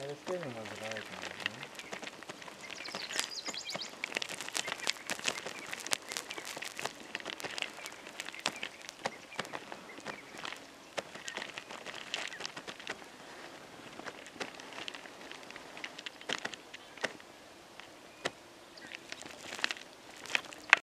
Христину називають. ну.